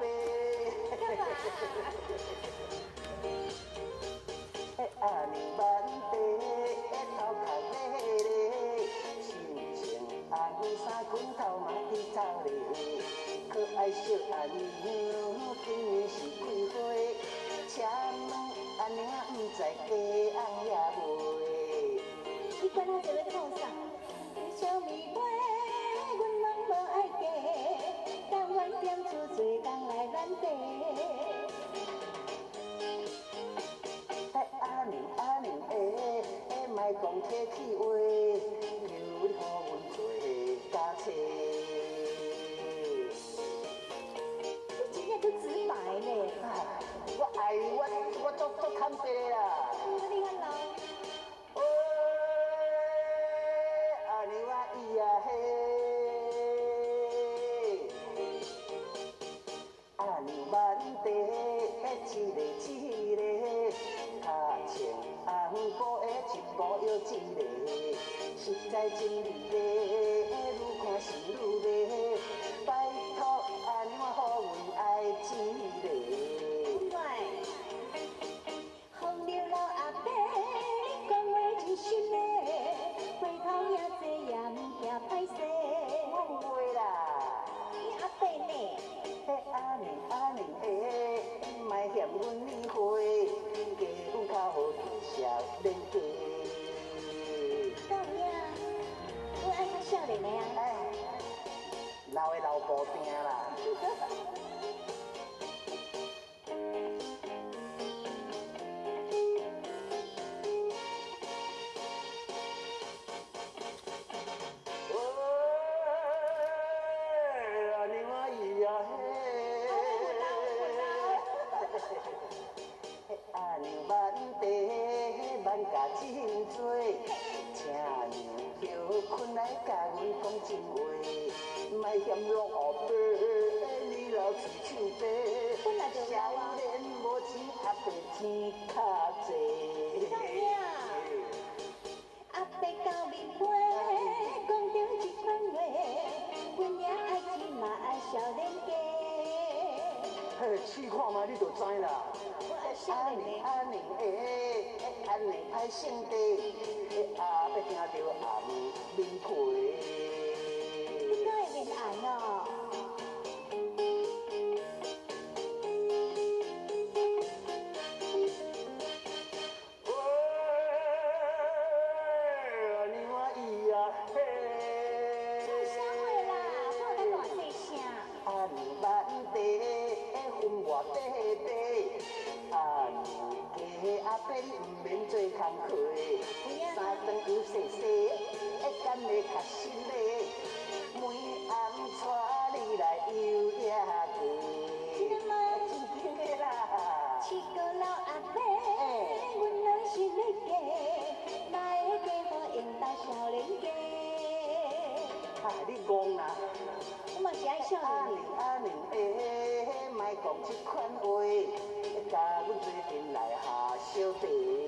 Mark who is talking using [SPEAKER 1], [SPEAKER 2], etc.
[SPEAKER 1] 伯。阿娘万地，头壳咧咧，心情红衫裙头嘛去走咧，可爱小阿娘今年是开花，请问阿娘不知家红也未？
[SPEAKER 2] 你管他做要创啥？小妹妹，阮拢无爱嫁，甘愿点出做工
[SPEAKER 1] 讲客气话，求你予阮做家妻。
[SPEAKER 2] 你真正足直白呢！
[SPEAKER 1] 我爱我，我足足坦白啦。
[SPEAKER 2] 你看老。
[SPEAKER 1] 喂，阿娘啊，伊啊嘿，阿娘万地，一个一，穿红布的。无要一个，实在真美丽，越看是越美。
[SPEAKER 2] 老的
[SPEAKER 1] 老婆病啦。阿娘万地咱家真多，请娘。叫困来甲阮讲真话，莫嫌落后辈，你老是唱白，试看嘛，你就知啦。阿年阿年诶，阿年歹性地，阿要听着阿面面皮。
[SPEAKER 2] 你敢会面红哦？
[SPEAKER 1] 阿伯，你唔免做工课，三顿又细细，一干的较心嘞。每暗带你来游夜
[SPEAKER 2] 街，
[SPEAKER 1] 真的啦。
[SPEAKER 2] 七个老阿伯，阮来是你家，哪会嫁予应当少年家？
[SPEAKER 1] 哈，你戆啦！
[SPEAKER 2] 我嘛是爱少年。阿
[SPEAKER 1] 玲阿玲诶，莫讲这款话。甲阮做阵来下小弟。